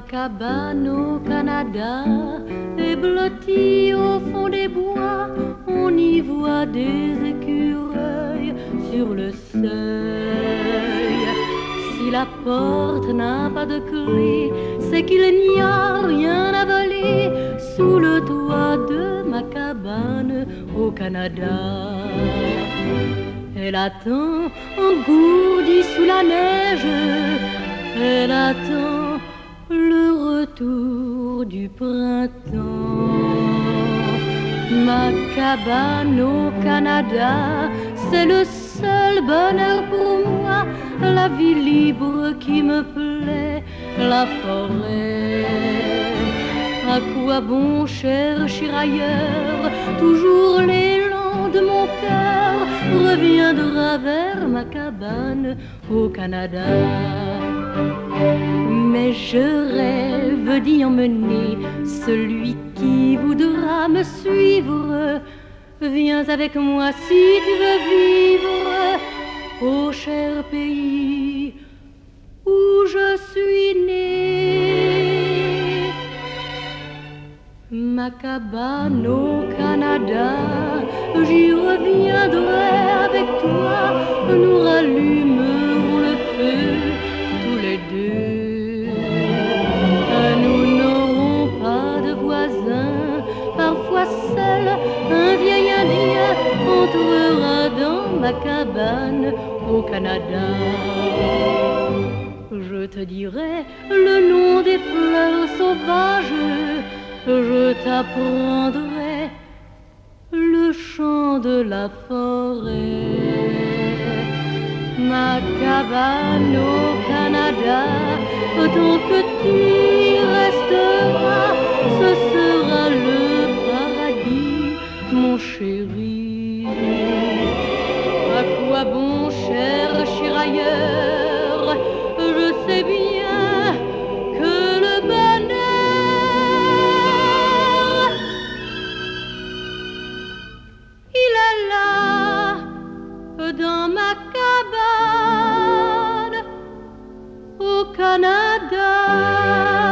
Cabane au Canada est blottie au fond des bois. On y voit des écureuils sur le seuil. Si la porte n'a pas de clé, c'est qu'il n'y a rien à voler sous le toit de ma cabane au Canada. Elle attend engourdie sous la neige, elle attend retour du printemps. Ma cabane au Canada, c'est le seul bonheur pour moi, la vie libre qui me plaît, la forêt. À quoi bon chercher ailleurs toujours l'élan de mon cœur reviendra vers ma cabane au Canada. Mais je rêve d'y emmener celui qui voudra me suivre. Viens avec moi si tu veux vivre au cher pays où je suis né. Ma cabane au Canada, j'y reviendrai parfois seul un vieil indien entrera dans ma cabane au Canada. Je te dirai le nom des fleurs sauvages, je t'apprendrai le chant de la forêt. Ma cabane au Canada, tant que tu rire. À quoi bon chercher ailleurs Je sais bien que le bonheur, il est là, dans ma cabane, au Canada.